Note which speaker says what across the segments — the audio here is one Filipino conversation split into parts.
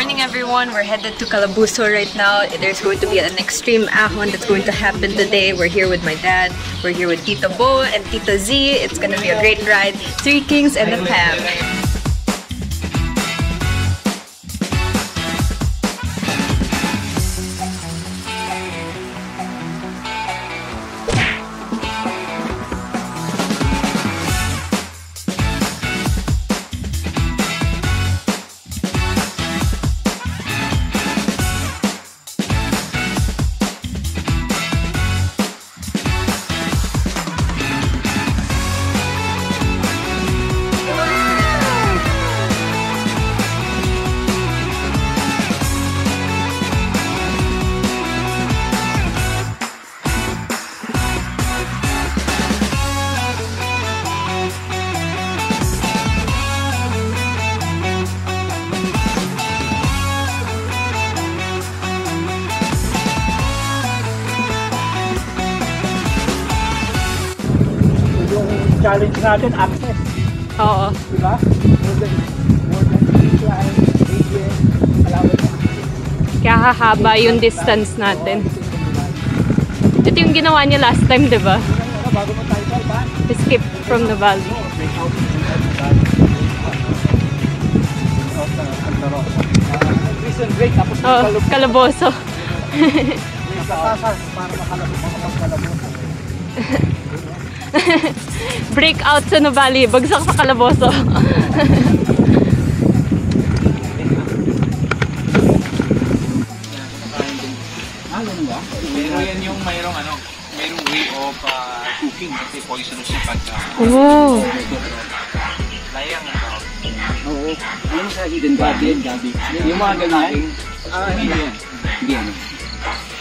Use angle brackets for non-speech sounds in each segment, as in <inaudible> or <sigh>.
Speaker 1: morning everyone. We're headed to Calabuso right now. There's going to be an extreme ahon that's going to happen today. We're here with my dad. We're here with Tito Bo and Tito Z. It's gonna be a great ride. Three Kings and a Pam.
Speaker 2: Challenge natin, access.
Speaker 1: Oo.
Speaker 2: Diba? More than, more than 8 line, 8 years, allowed na.
Speaker 1: Kaya hahaba yung distance natin. Ito yung ginawa niya last time, di ba?
Speaker 2: Bago mo tayo?
Speaker 1: Skip from the valley. Oh, kalaboso.
Speaker 2: para makalabot, makapagkalabot. <laughs> <laughs>
Speaker 1: Break out sa Nuvali, bagsak sa kalaboso.
Speaker 2: Ah?
Speaker 3: Pero yan yung mayroong ano, mayroong way of uh, cooking kasi poisonous yung pagka.
Speaker 1: Wow.
Speaker 3: Layang ang tawag.
Speaker 2: Oo. Alam mo sa hidden gabi? Gabi. Yung mga ganyan. Ah, hindi yan. Hindi yan.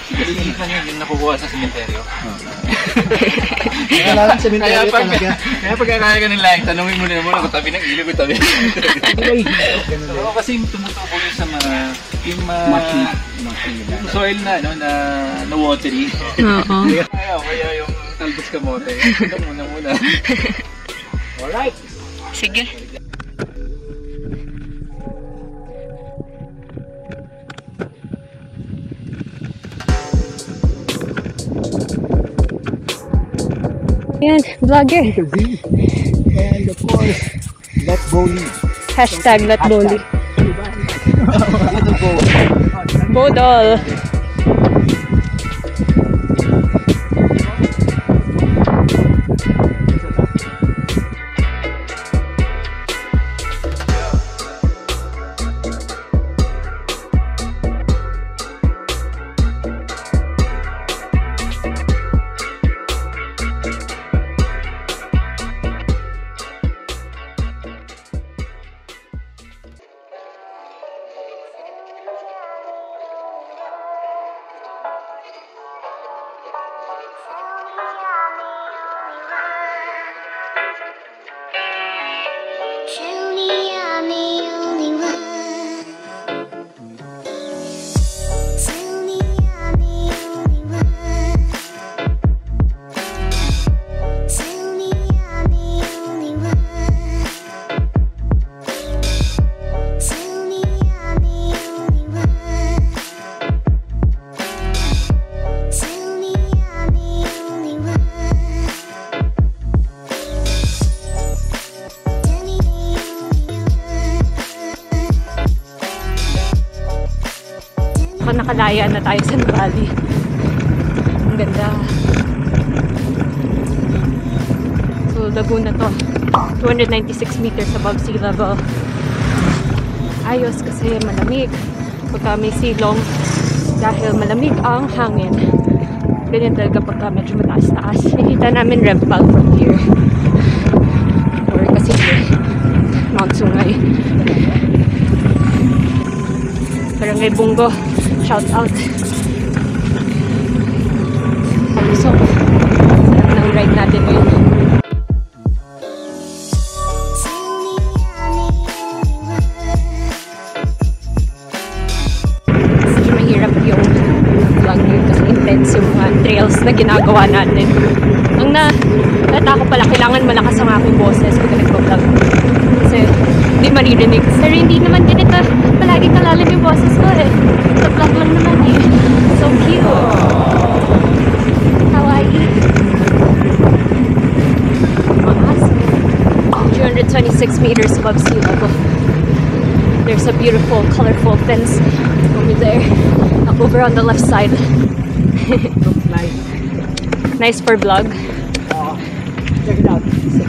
Speaker 3: Ililikan yun yung nakukuha sa sementeryo.
Speaker 2: Wala lang sa
Speaker 3: Kaya pag, kaya pag kakain ka ng layang, tanungin mo na muna kung tabi ng ilog o tabi ng Oo, kasi yung tumutubo yun sa mga, yung mga, yung soil na, no, na, na watery.
Speaker 1: Oo.
Speaker 3: Kaya, kaya yung talbos kamote. Ito muna muna. <laughs>
Speaker 2: Alright.
Speaker 1: Sige. Yan, vlogger.
Speaker 2: And of course, let Boli.
Speaker 1: Hashtag not bully. Bodol. Nakalaya na tayo sa Nuvali. Ang ganda. So, Laguna to. 296 meters above sea level. Ayos kasi malamig. Pagka may silong, dahil malamig ang hangin. Ganyan talaga pagka medyo mataas-taas. Nakita namin Rempal from here. Or kasi Mount Sungay. Barangay Bungo. Shout out. Palusok. Sarap ng ride natin ngayon. Na ginagawa natin. Ang na, natako pala, kailangan malakas ang aking boses pag nagpa-vlog. Kasi hindi maririnig. Pero hindi naman din naging kalalim yung boses ko eh. Sa vlog lang naman eh. So cute. Kawaii. Maas. 226 meters above sea level. There's a beautiful, colorful fence over there. Over on the left side.
Speaker 2: Looks <laughs> nice.
Speaker 1: Nice for vlog.
Speaker 2: Uh, check it out. Check.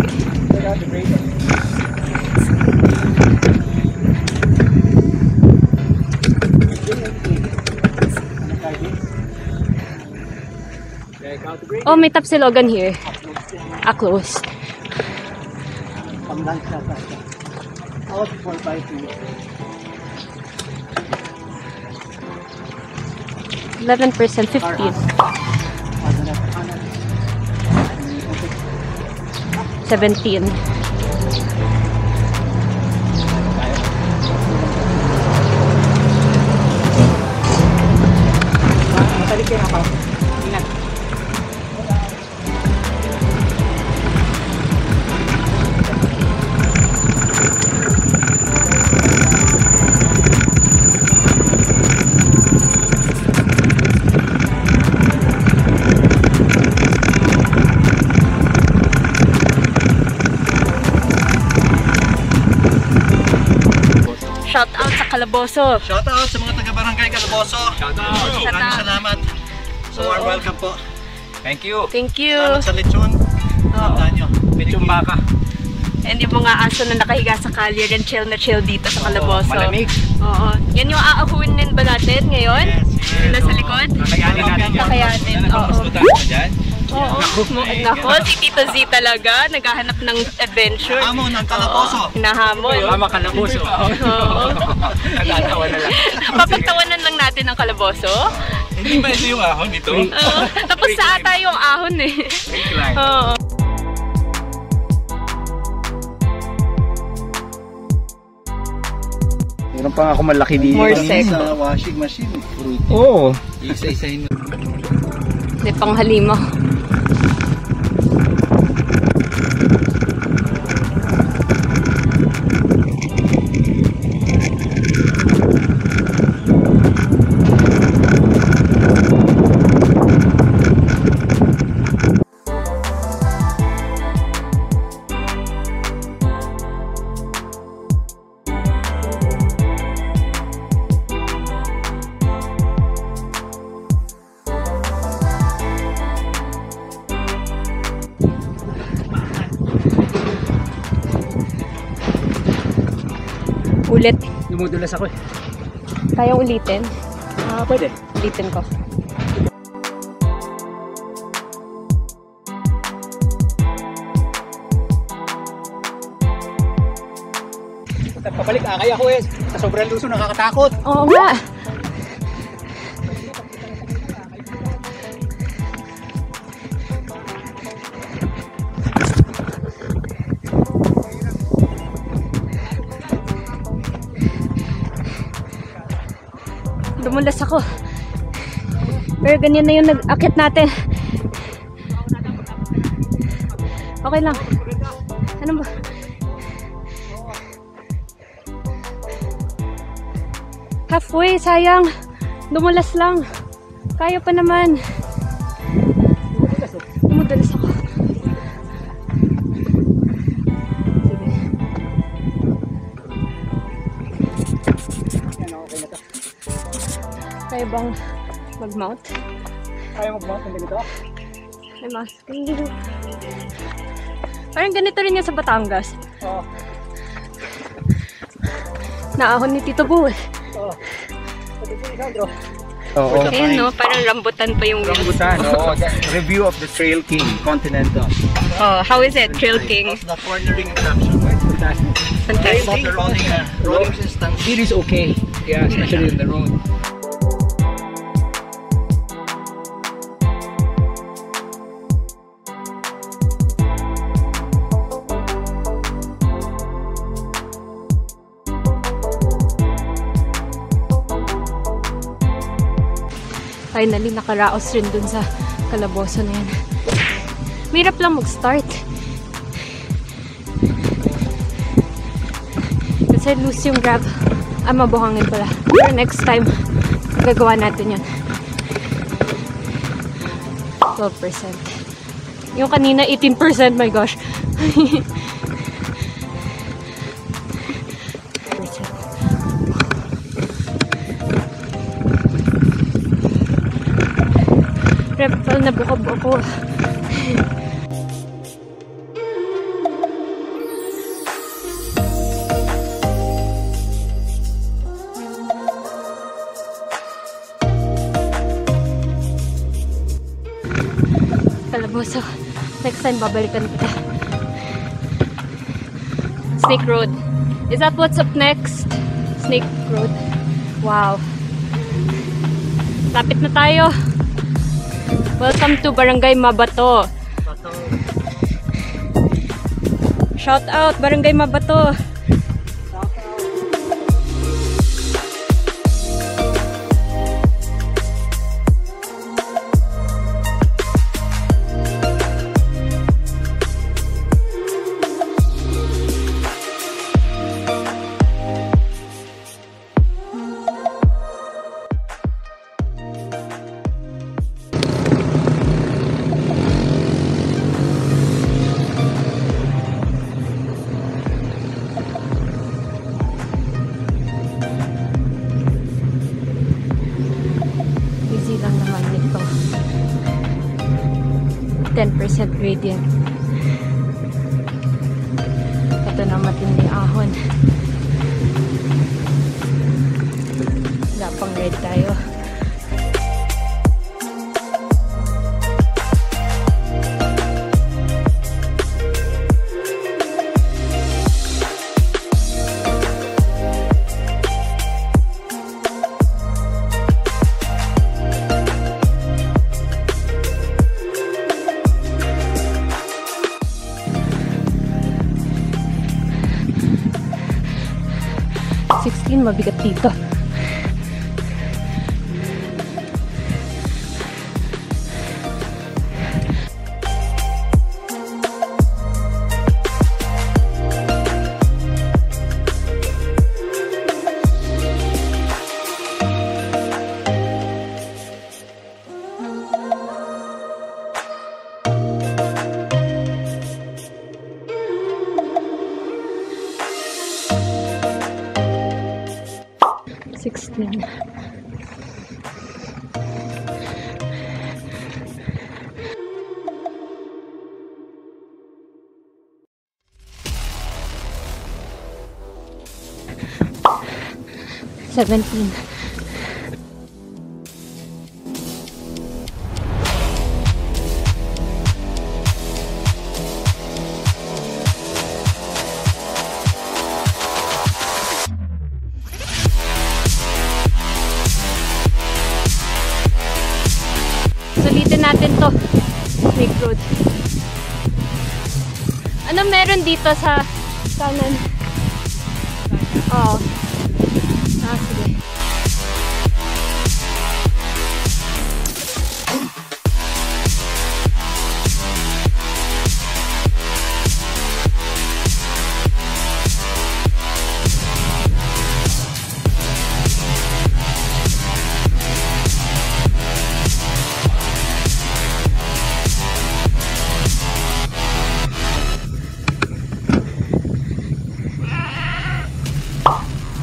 Speaker 2: Check out the great.
Speaker 1: Oh, may Tapsilogan here. Ah, close.
Speaker 2: Pang lunch na tayo. Out for five minutes.
Speaker 1: 11%, 15.
Speaker 2: Ano na? Ano?
Speaker 1: 17. Out Calaboso.
Speaker 3: Shoutout sa mga taga-barangay Calaboso.
Speaker 1: Shout out.
Speaker 3: salamat. So, warm welcome po. Thank you.
Speaker 1: Thank you.
Speaker 3: Salamat sa lechon. Tandaan nyo. Lechon baka.
Speaker 1: And yung mga aso na nakahiga sa kalye and chill na chill dito sa Calaboso.
Speaker 3: Malamig.
Speaker 1: Oo. Yan yung aahunin ba natin ngayon? Yung nasa likod?
Speaker 3: Kakayanin natin yan.
Speaker 1: Kakayanin, oo.
Speaker 3: dyan?
Speaker 1: Oo. Nako, si Tito Z talaga. Naghahanap ng adventure.
Speaker 3: Amo ng Calaboso.
Speaker 1: Oo, Hinahamon.
Speaker 3: Mama Calaboso.
Speaker 1: Oo. <laughs>
Speaker 3: Natatawa na lang.
Speaker 1: Papagtawanan lang natin ang Calaboso.
Speaker 3: Hindi ba ito yung ahon dito?
Speaker 1: Oo. Tapos sa ata yung ahon eh. Oo.
Speaker 3: Meron pa ako malaki dito.
Speaker 1: More sec.
Speaker 3: Sa washing machine. Oo. Isa-isahin mo.
Speaker 1: May panghalima. Ulit.
Speaker 2: Dumudulas ako eh.
Speaker 1: Kayang ulitin.
Speaker 2: Ah, pwede.
Speaker 1: Ulitin ko.
Speaker 2: Pabalik ah, kaya ako eh. Sa sobrang luso, nakakatakot.
Speaker 1: Oo nga. Dumulas ako. Pero ganyan na yung nag-akit natin. Okay lang. Ano ba? Halfway, sayang. Dumulas lang. Kaya pa naman. Bang mag-mount?
Speaker 2: Kaya mag-mount ng ganito?
Speaker 1: May mask. Hindi. Parang ganito rin yan sa Batangas.
Speaker 2: Oo.
Speaker 1: Naahon ni Tito Bu. eh.
Speaker 2: Oo. Pwede po, Sandro.
Speaker 3: Oo.
Speaker 1: Ayan no, parang rambutan pa yung wheels.
Speaker 3: Rambutan, <laughs> oo. Review of the Trail King Continental.
Speaker 1: Oh, how is it, Trail King?
Speaker 3: The cornering attraction. Fantastic.
Speaker 1: Fantastic.
Speaker 3: About the rolling, uh, rolling system.
Speaker 2: It is okay.
Speaker 3: Yeah, especially on the road.
Speaker 1: Finally, nakaraos rin dun sa kalaboso na yan. Mahirap lang mag-start. Kasi loose yung grab. Ah, mabuhangin pala. Pero next time, gagawa natin yun. 12%. Yung kanina, 18%. My gosh. <laughs> Reptile na bukab ako. Kalaboso. Next time, babalikan kita. Snake Road. Is that what's up next? Snake Road. Wow. Lapit na tayo. Welcome to Barangay Mabato. Shout out Barangay Mabato. 10% gradient. Ito na matindi ahon. Wala pang red tayo. Sixteen, mabigat dito. 16. Seventeen. Road. Ano meron dito sa kanan? Oo. Ah,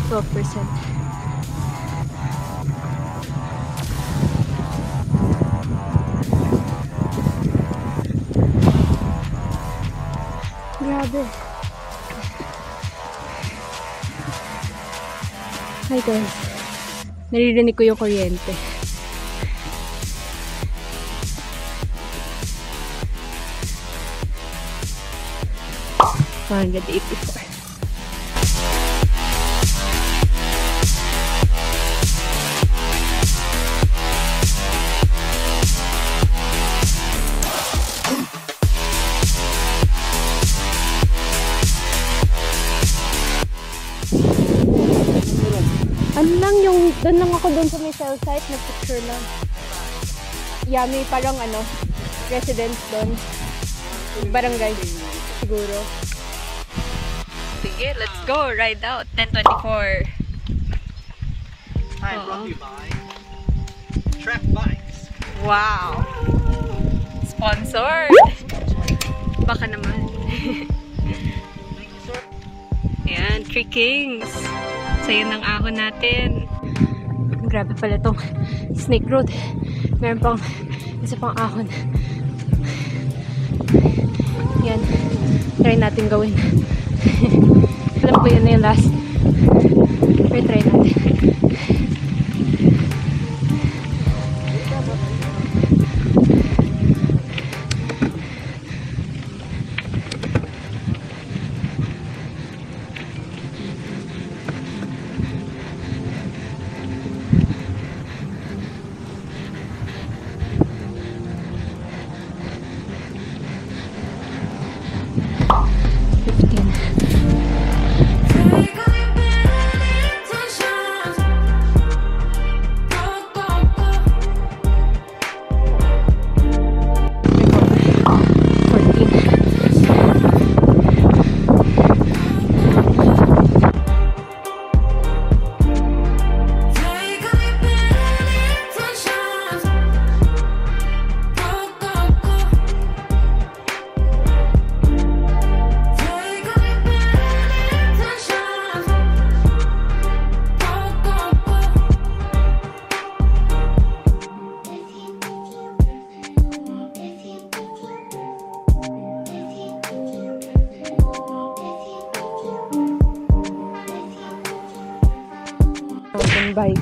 Speaker 1: 12%. Grabe. Hi guys. Naririnig ko yung kuryente. Parang ganda 84. Doon lang ako doon sa may cell site, nag-picture lang. Yeah, may parang ano, residence doon. Barangay, siguro. Sige, let's go. Ride out. 1024.
Speaker 2: Hi,
Speaker 1: Oo.
Speaker 2: brought to you by Trap Bikes.
Speaker 1: Wow! Sponsored! Baka naman. <laughs> Ayan, Three Kings. Sa'yo ng ahon natin. Grabe pala tong Snake Road. Meron pang isa pang ahon. Yan. Try natin gawin. <laughs> Alam ko yun na yung last. Pero try natin.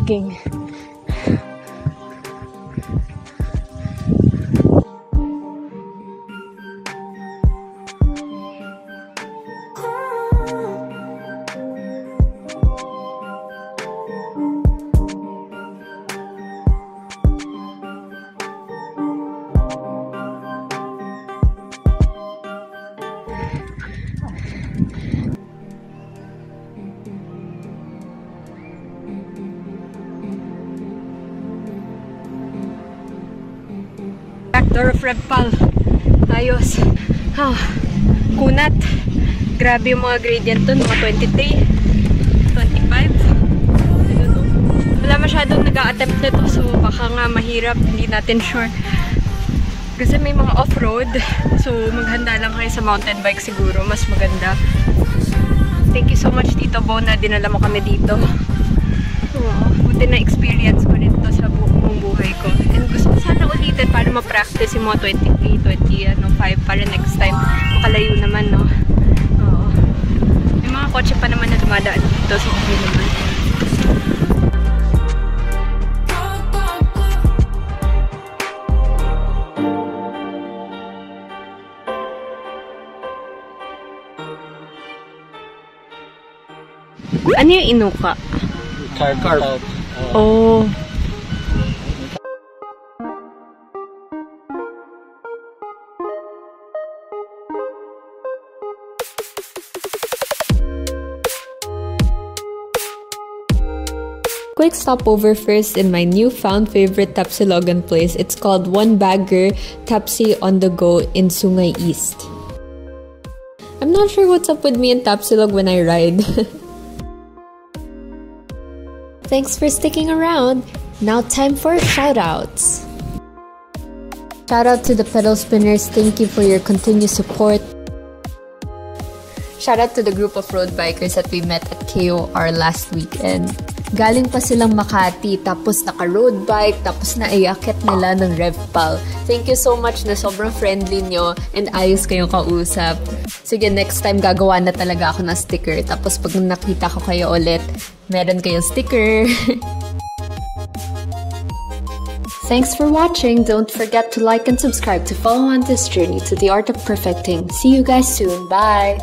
Speaker 1: Mountain Redpal. Ayos. Ah, kunat. Grabe yung mga gradient dun. Mga 23. 25. Wala masyadong nag-a-attempt nito. So, baka nga mahirap. Hindi natin sure. Kasi may mga off-road. So, maghanda lang kayo sa mountain bike siguro. Mas maganda. Thank you so much, Tito Bo, na dinala mo kami dito. Wow. Buti na experience ko rin to sa buong buhay ko. And gusto ko sana ulitin para ma-practice yung mga 23, 20, ano, 5 para next time makalayo naman, no? Oo. May mga kotse pa naman na dumadaan dito, so okay naman. Ano yung inuka?
Speaker 2: Carb. Carb.
Speaker 1: Oh.
Speaker 4: Stopover first in my newfound favorite Tapsilogan place. It's called One Bagger Tapsi on the Go in Sungay East. I'm not sure what's up with me and Tapsilog when I ride. <laughs> Thanks for sticking around. Now time for shoutouts. Shout out to the pedal spinners. Thank you for your continued support. Shout out to the group of road bikers that we met at KOR last weekend. Galing pa silang Makati, tapos naka-road bike, tapos naiakit nila ng RevPal. Thank you so much na sobrang friendly nyo and ayos kayong kausap. Sige, next time gagawa na talaga ako ng sticker. Tapos pag nakita ko kayo ulit, meron kayong sticker. <laughs> Thanks for watching. Don't forget to like and subscribe to follow on this journey to the art of perfecting. See you guys soon. Bye.